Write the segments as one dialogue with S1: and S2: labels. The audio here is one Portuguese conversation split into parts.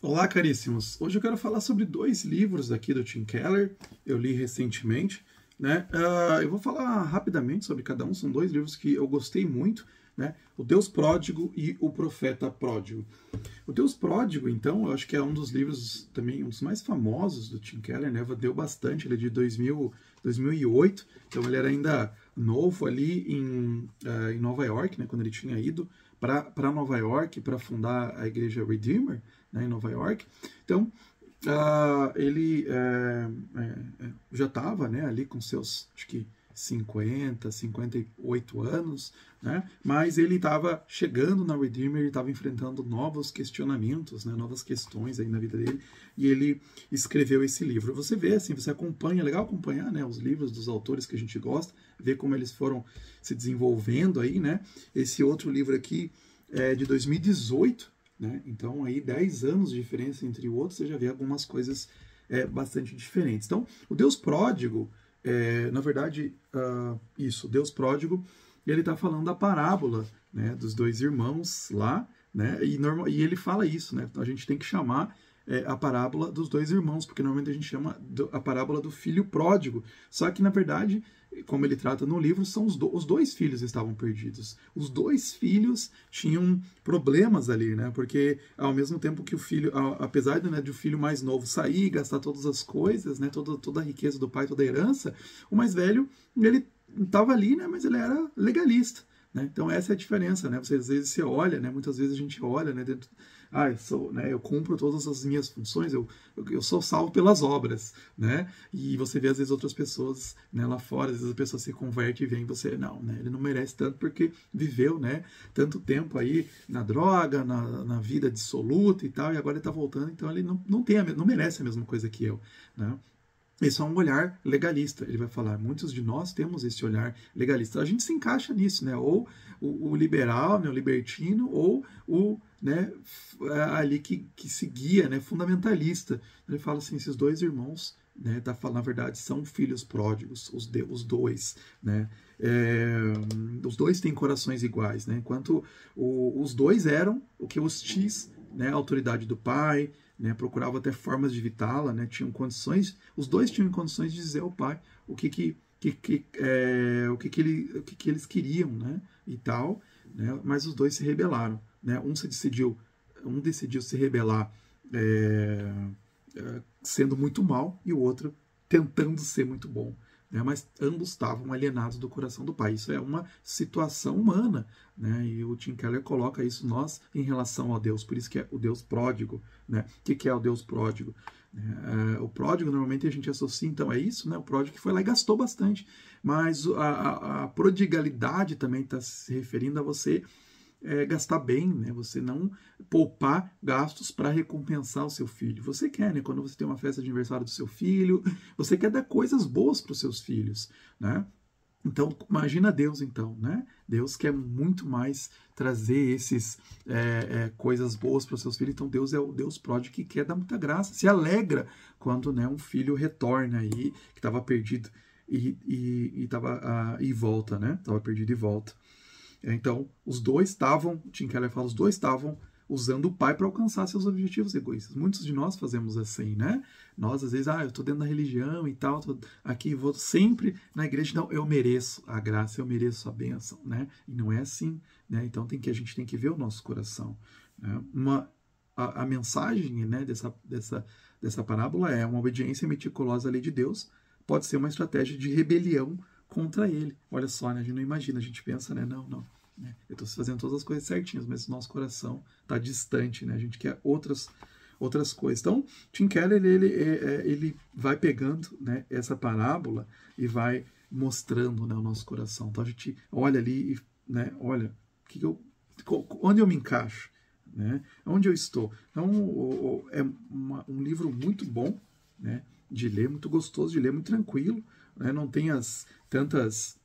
S1: Olá, caríssimos! Hoje eu quero falar sobre dois livros aqui do Tim Keller, eu li recentemente. Né? Uh, eu vou falar rapidamente sobre cada um, são dois livros que eu gostei muito. Né? O Deus Pródigo e o Profeta Pródigo. O Deus Pródigo, então, eu acho que é um dos livros também, um dos mais famosos do Tim Keller, né? Deu bastante, ele é de 2000, 2008, então ele era ainda novo ali em, uh, em Nova York, né? Quando ele tinha ido para Nova York para fundar a igreja Redeemer né, em Nova York. Então, uh, ele é, é, já estava né, ali com seus, acho que 50, 58 anos, né? mas ele estava chegando na Redeemer e estava enfrentando novos questionamentos, né? novas questões aí na vida dele, e ele escreveu esse livro. Você vê, assim, você acompanha, é legal acompanhar né, os livros dos autores que a gente gosta, ver como eles foram se desenvolvendo aí, né? Esse outro livro aqui é de 2018, né? Então aí 10 anos de diferença entre o outro, você já vê algumas coisas é, bastante diferentes. Então, o Deus pródigo, é, na verdade, uh, isso, Deus pródigo, ele está falando da parábola né, dos dois irmãos lá, né? E, normal, e ele fala isso, né? A gente tem que chamar é, a parábola dos dois irmãos, porque normalmente a gente chama do, a parábola do filho pródigo. Só que, na verdade, como ele trata no livro, são os, do, os dois filhos estavam perdidos. Os dois filhos tinham problemas ali, né? Porque ao mesmo tempo que o filho, apesar de, né, de o filho mais novo sair gastar todas as coisas, né, toda, toda a riqueza do pai, toda a herança, o mais velho, ele estava ali, né, mas ele era legalista. Né? Então essa é a diferença, né? Você às vezes você olha, né? Muitas vezes a gente olha, né? Dentro, ah, eu sou, né? Eu cumpro todas as minhas funções, eu, eu, sou salvo pelas obras, né? E você vê às vezes outras pessoas, né? Lá fora, às vezes a pessoa se converte e vem você, não, né? Ele não merece tanto porque viveu, né? Tanto tempo aí na droga, na, na vida dissoluta e tal, e agora ele está voltando, então ele não, não tem, a, não merece a mesma coisa que eu, né? Esse é um olhar legalista, ele vai falar. Muitos de nós temos esse olhar legalista. A gente se encaixa nisso, né? Ou o, o liberal, né? o libertino, ou o né? ali que, que seguia, né? fundamentalista. Ele fala assim: esses dois irmãos, né? Tá, na verdade, são filhos pródigos, os, de, os dois. Né? É, os dois têm corações iguais, né? enquanto o, os dois eram o que os X, né? a autoridade do pai né, procuravam até formas de evitá-la, né, tinham condições, os dois tinham condições de dizer ao pai o que que, que, que é, o que que, ele, o que que eles queriam, né, e tal, né, mas os dois se rebelaram, né, um se decidiu, um decidiu se rebelar é, é, sendo muito mal e o outro tentando ser muito bom né? mas ambos estavam alienados do coração do Pai. Isso é uma situação humana, né? e o Tim Keller coloca isso nós em relação a Deus, por isso que é o Deus pródigo. Né? O que é o Deus pródigo? É, o pródigo normalmente a gente associa, então é isso, né? o pródigo que foi lá e gastou bastante, mas a, a, a prodigalidade também está se referindo a você é, gastar bem, né? Você não poupar gastos para recompensar o seu filho. Você quer, né? Quando você tem uma festa de aniversário do seu filho, você quer dar coisas boas para os seus filhos, né? Então, imagina Deus, então, né? Deus quer muito mais trazer esses é, é, coisas boas para os seus filhos. Então, Deus é o Deus pródigo que quer dar muita graça, se alegra quando né, um filho retorna aí, que estava perdido e, e, e, tava, uh, e volta, né? Estava perdido e volta. Então, os dois estavam, Tim Keller fala, os dois estavam usando o pai para alcançar seus objetivos egoístas. Muitos de nós fazemos assim, né? Nós, às vezes, ah, eu estou dentro da religião e tal, tô aqui, vou sempre na igreja. Não, eu mereço a graça, eu mereço a bênção, né? E não é assim, né? Então, tem que, a gente tem que ver o nosso coração. Né? Uma, a, a mensagem né, dessa, dessa, dessa parábola é uma obediência meticulosa à lei de Deus pode ser uma estratégia de rebelião contra ele. Olha só, né? a gente não imagina, a gente pensa, né? Não, não. Né? Eu estou fazendo todas as coisas certinhas, mas o nosso coração está distante, né? A gente quer outras outras coisas. Então, Tim Keller ele, ele, é, é, ele vai pegando né, essa parábola e vai mostrando né, o nosso coração. Então a gente olha ali e né, olha que eu, onde eu me encaixo, né, onde eu estou. Então é uma, um livro muito bom né, de ler, muito gostoso de ler, muito tranquilo né? não tem as tantas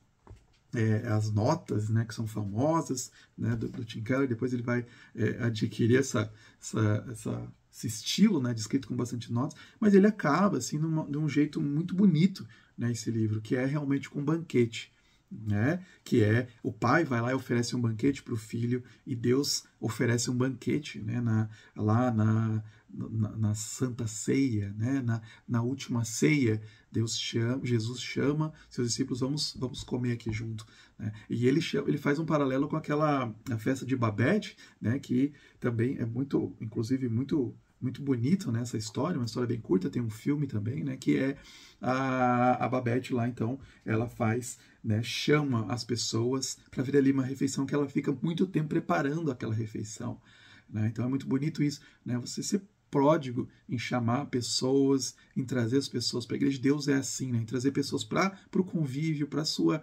S1: é, as notas né, que são famosas né, do, do Tim Keller, depois ele vai é, adquirir essa, essa, essa, esse estilo né, de escrito com bastante notas, mas ele acaba assim numa, de um jeito muito bonito né, esse livro, que é realmente com um banquete. Né? Que é o pai vai lá e oferece um banquete para o filho e Deus oferece um banquete, né? Na, lá na, na, na, Santa Ceia, né? na, na última ceia, Deus chama, Jesus chama seus discípulos, vamos, vamos comer aqui junto. Né? E ele, chama, ele faz um paralelo com aquela a festa de Babette, né? que também é muito, inclusive, muito muito bonito né, história, uma história bem curta, tem um filme também, né, que é a, a Babette lá, então, ela faz, né, chama as pessoas para vir ali uma refeição que ela fica muito tempo preparando aquela refeição, né, então é muito bonito isso, né, você ser pródigo em chamar pessoas, em trazer as pessoas para a igreja. Deus é assim, né? em trazer pessoas para o convívio, para a sua,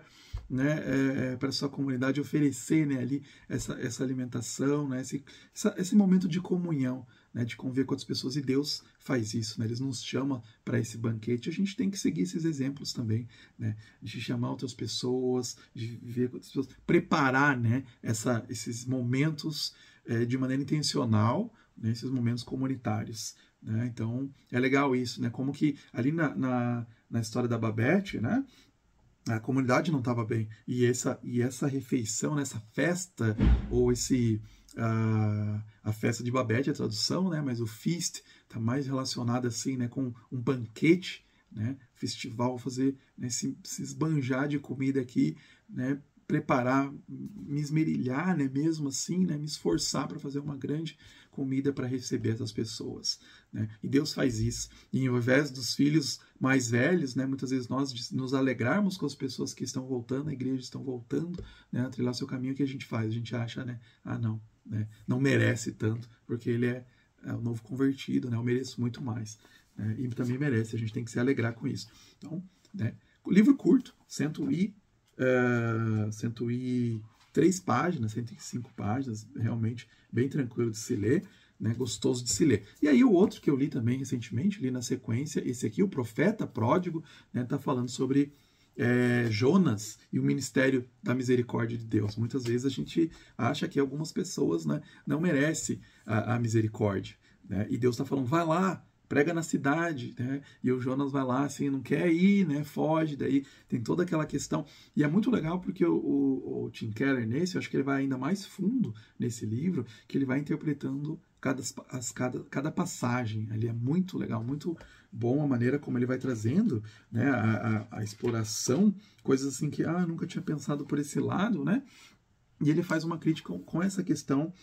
S1: né, é, é para sua comunidade, oferecer né, ali essa, essa alimentação, né, esse, essa, esse momento de comunhão, né, de conviver com outras pessoas. E Deus faz isso, né? Eles nos chama para esse banquete. A gente tem que seguir esses exemplos também, né? De chamar outras pessoas, de viver com outras pessoas, preparar, né? Essa, esses momentos é, de maneira intencional, nesses momentos comunitários. Né? Então, é legal isso, né? Como que ali na, na, na história da Babette, né? A comunidade não estava bem. E essa, e essa refeição, nessa festa, ou esse. Uh, a festa de Babette, a tradução, né? Mas o feast está mais relacionado assim, né? Com um banquete, né? Festival, fazer, né? se, se esbanjar de comida aqui, né? preparar, me esmerilhar, né, mesmo assim, né, me esforçar para fazer uma grande comida para receber essas pessoas, né? E Deus faz isso. E ao invés dos filhos mais velhos, né, muitas vezes nós nos alegrarmos com as pessoas que estão voltando, a igreja estão voltando, né, a trilhar seu caminho, o que a gente faz? A gente acha, né, ah, não, né, não merece tanto, porque ele é, é o novo convertido, né, eu mereço muito mais. Né, e também merece, a gente tem que se alegrar com isso. Então, né, livro curto, cento e uh, eh, 103 páginas, 105 páginas, realmente bem tranquilo de se ler, né, gostoso de se ler. E aí o outro que eu li também recentemente, li na sequência, esse aqui, o Profeta Pródigo, está né, tá falando sobre é, Jonas e o ministério da misericórdia de Deus. Muitas vezes a gente acha que algumas pessoas né, não merecem a, a misericórdia. Né? E Deus está falando, vai lá, prega na cidade, né? E o Jonas vai lá, assim, não quer ir, né? Foge, daí tem toda aquela questão. E é muito legal porque o, o, o Tim Keller, nesse, eu acho que ele vai ainda mais fundo nesse livro, que ele vai interpretando cada, as, cada, cada passagem. Ali é muito legal, muito bom a maneira como ele vai trazendo né, a, a, a exploração, coisas assim que, ah, nunca tinha pensado por esse lado, né? E ele faz uma crítica com, com essa questão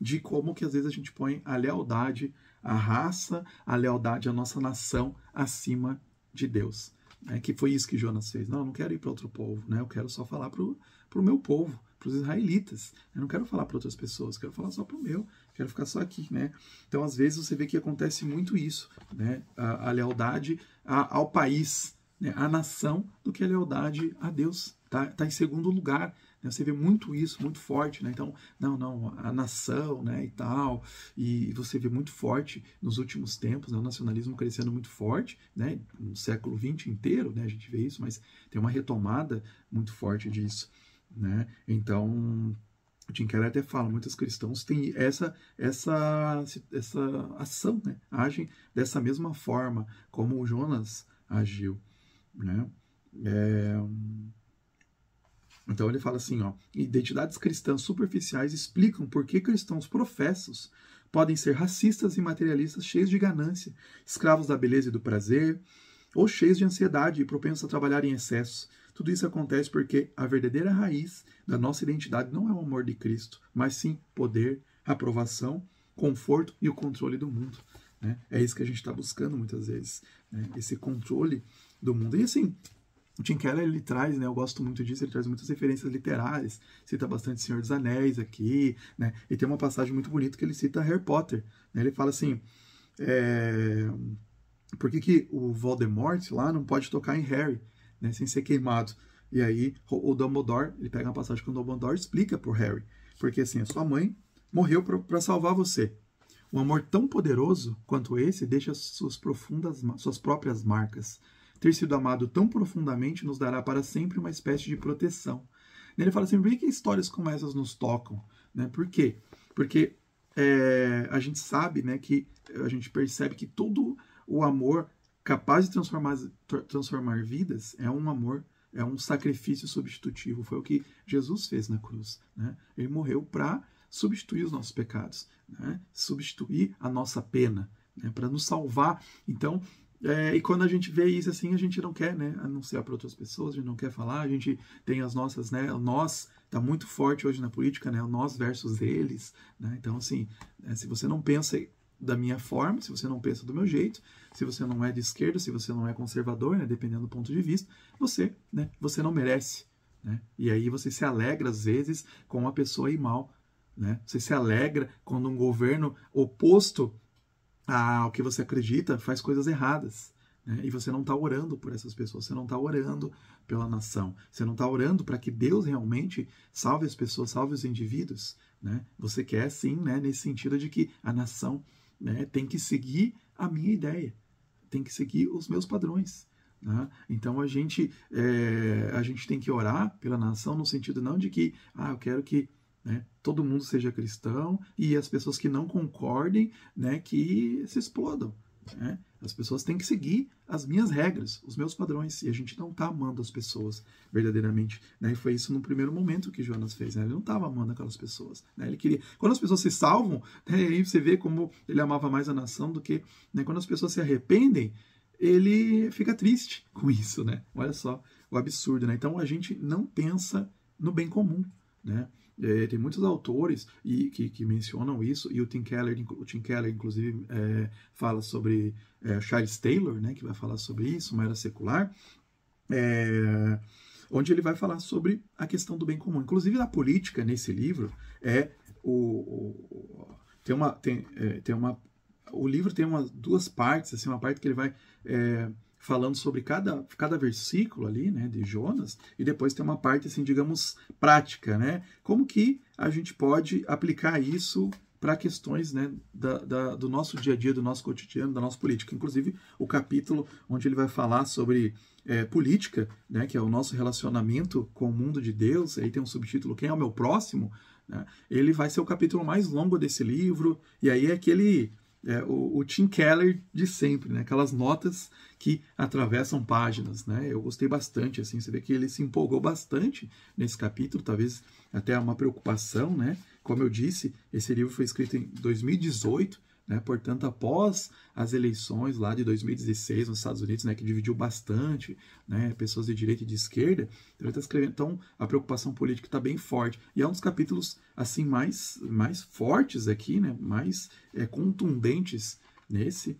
S1: de como que às vezes a gente põe a lealdade à raça, a lealdade à nossa nação acima de Deus. Né? Que foi isso que Jonas fez. Não, eu não quero ir para outro povo, né? eu quero só falar para o meu povo, para os israelitas. Eu não quero falar para outras pessoas, quero falar só para o meu, quero ficar só aqui. Né? Então, às vezes, você vê que acontece muito isso, né? a, a lealdade a, ao país, né? nação, do que a lealdade a Deus. Está tá em segundo lugar. Né? Você vê muito isso, muito forte, né? Então, não, não, a nação, né, e tal, e você vê muito forte nos últimos tempos, né, o nacionalismo crescendo muito forte, né, no século XX inteiro, né, a gente vê isso, mas tem uma retomada muito forte disso, né? Então, o Tim Keller até fala, muitos cristãos têm essa essa essa ação, né? Agem dessa mesma forma como o Jonas agiu, né? É, então ele fala assim, ó, identidades cristãs superficiais explicam por que cristãos professos podem ser racistas e materialistas cheios de ganância, escravos da beleza e do prazer, ou cheios de ansiedade e propensos a trabalhar em excesso. Tudo isso acontece porque a verdadeira raiz da nossa identidade não é o amor de Cristo, mas sim poder, aprovação, conforto e o controle do mundo. Né? É isso que a gente está buscando muitas vezes, né? esse controle do mundo. E assim, o Tim Keller ele traz, né, eu gosto muito disso, ele traz muitas referências literárias, cita bastante Senhor dos Anéis aqui, né, e tem uma passagem muito bonita que ele cita Harry Potter, né, ele fala assim, é, por que, que o Voldemort lá não pode tocar em Harry, né, sem ser queimado? E aí o Dumbledore, ele pega uma passagem que o Dumbledore explica pro Harry, porque assim, a sua mãe morreu para salvar você. Um amor tão poderoso quanto esse deixa suas profundas, suas próprias marcas ter sido amado tão profundamente nos dará para sempre uma espécie de proteção. Ele fala assim: por que histórias como essas nos tocam? Né? Por quê? Porque é, a gente sabe, né, que a gente percebe que todo o amor capaz de transformar, transformar vidas é um amor, é um sacrifício substitutivo. Foi o que Jesus fez na cruz. Né? Ele morreu para substituir os nossos pecados, né? substituir a nossa pena. né, para nos salvar. Então, é, e quando a gente vê isso assim, a gente não quer né, anunciar para outras pessoas, a gente não quer falar, a gente tem as nossas, né, o nós está muito forte hoje na política, né, o nós versus eles. Né, então, assim, é, se você não pensa da minha forma, se você não pensa do meu jeito, se você não é de esquerda, se você não é conservador, né, dependendo do ponto de vista, você, né, você não merece. Né? E aí você se alegra, às vezes, com uma pessoa ir mal. Né? Você se alegra quando um governo oposto ao que você acredita faz coisas erradas. Né? E você não está orando por essas pessoas, você não está orando pela nação, você não está orando para que Deus realmente salve as pessoas, salve os indivíduos. Né? Você quer sim, né, nesse sentido de que a nação né, tem que seguir a minha ideia, tem que seguir os meus padrões. Né? Então a gente, é, a gente tem que orar pela nação no sentido não de que ah, eu quero que né? Todo mundo seja cristão e as pessoas que não concordem, né, que se explodam. Né? As pessoas têm que seguir as minhas regras, os meus padrões, e a gente não está amando as pessoas verdadeiramente. Né? E foi isso no primeiro momento que Jonas fez. Né? Ele não estava amando aquelas pessoas. Né? Ele queria. Quando as pessoas se salvam, né, aí você vê como ele amava mais a nação do que né, quando as pessoas se arrependem. Ele fica triste com isso, né? Olha só o absurdo, né? Então a gente não pensa no bem comum, né? É, tem muitos autores e, que, que, mencionam isso, e o Tim Keller, o Tim Keller inclusive, é, fala sobre é, Charles Taylor, né, que vai falar sobre isso, uma era secular, é, onde ele vai falar sobre a questão do bem comum. Inclusive, na política, nesse livro, é o, o tem uma, tem, é, tem uma, o livro tem uma, duas partes, assim, uma parte que ele vai é, falando sobre cada, cada versículo ali, né, de Jonas, e depois tem uma parte, assim, digamos, prática, né? Como que a gente pode aplicar isso para questões né, da, da, do nosso dia a dia, do nosso cotidiano, da nossa política. Inclusive, o capítulo onde ele vai falar sobre é, política, né, que é o nosso relacionamento com o mundo de Deus, aí tem um subtítulo Quem é o meu próximo? Né, ele vai ser o capítulo mais longo desse livro, e aí é aquele é, o, o, Tim Keller de sempre, né? aquelas notas que atravessam páginas. Né? Eu gostei bastante, assim, você vê que ele se empolgou bastante nesse capítulo, talvez até uma preocupação, né? Como eu disse, esse livro foi escrito em 2018, né? Portanto, após as eleições lá de 2016 nos Estados Unidos, né, que dividiu bastante né, pessoas de direita e de esquerda, então, tá escrevendo, então a preocupação política está bem forte. E é um dos capítulos assim mais, mais fortes aqui, né, mais é, contundentes nesse.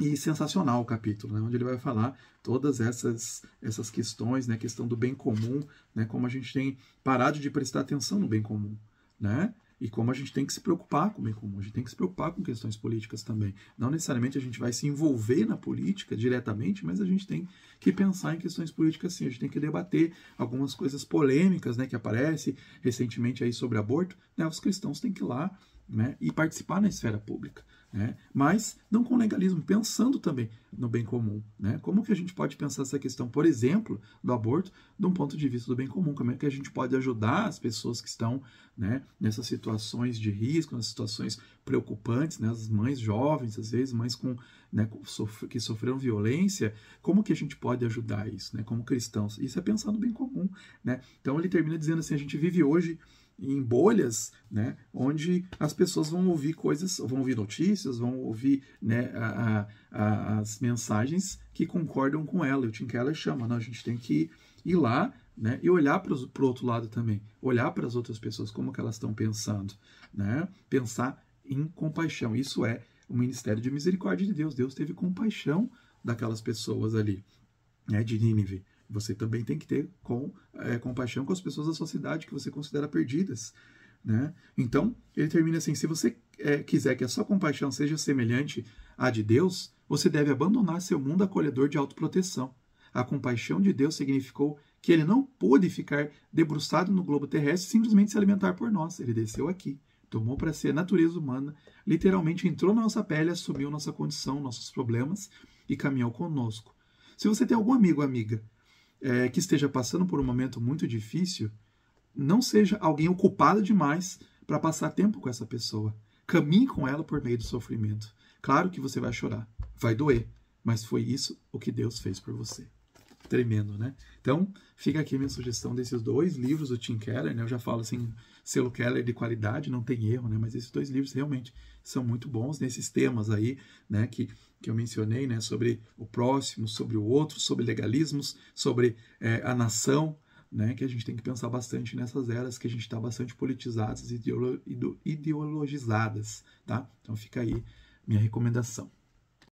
S1: E sensacional o capítulo, né, onde ele vai falar todas essas, essas questões, né, questão do bem comum, né, como a gente tem parado de prestar atenção no bem comum. Né? E como a gente tem que se preocupar com o bem comum, a gente tem que se preocupar com questões políticas também. Não necessariamente a gente vai se envolver na política diretamente, mas a gente tem que pensar em questões políticas sim, a gente tem que debater algumas coisas polêmicas né, que aparecem recentemente aí sobre aborto, né, os cristãos têm que ir lá né, e participar na esfera pública. Né? Mas não com legalismo, pensando também no bem comum. Né? Como que a gente pode pensar essa questão, por exemplo, do aborto, de um ponto de vista do bem comum? Como é que a gente pode ajudar as pessoas que estão né, nessas situações de risco, nessas situações preocupantes, né, as mães jovens, às vezes mães com, né, que sofreram violência, como que a gente pode ajudar isso, né, como cristãos? Isso é pensar no bem comum. Né? Então ele termina dizendo assim, a gente vive hoje em bolhas, né, onde as pessoas vão ouvir coisas, vão ouvir notícias, vão ouvir né, a, a, as mensagens que concordam com ela. E o Tim Keller chama, né, a gente tem que ir lá né, e olhar para o outro lado também, olhar para as outras pessoas, como que elas estão pensando, né, pensar em compaixão. Isso é o ministério de misericórdia de Deus. Deus teve compaixão daquelas pessoas ali, né, de Nínive. Você também tem que ter com, é, compaixão com as pessoas da sua cidade que você considera perdidas. Né? Então, ele termina assim: se você é, quiser que a sua compaixão seja semelhante à de Deus, você deve abandonar seu mundo acolhedor de autoproteção. A compaixão de Deus significou que ele não pôde ficar debruçado no globo terrestre e simplesmente se alimentar por nós. Ele desceu aqui, tomou para si a natureza humana, literalmente entrou na nossa pele, assumiu nossa condição, nossos problemas e caminhou conosco. Se você tem algum amigo ou amiga é, que esteja passando por um momento muito difícil, não seja alguém ocupado demais para passar tempo com essa pessoa. Caminhe com ela por meio do sofrimento. Claro que você vai chorar, vai doer, mas foi isso o que Deus fez por você. Tremendo, né? Então, fica aqui minha sugestão desses dois livros do Tim Keller, né? Eu já falo assim, selo Keller de qualidade, não tem erro, né? Mas esses dois livros realmente são muito bons nesses temas aí, né? Que, que eu mencionei, né? Sobre o próximo, sobre o outro, sobre legalismos, sobre é, a nação, né? Que a gente tem que pensar bastante nessas eras que a gente está bastante politizadas e ideologizadas, tá? Então fica aí minha recomendação.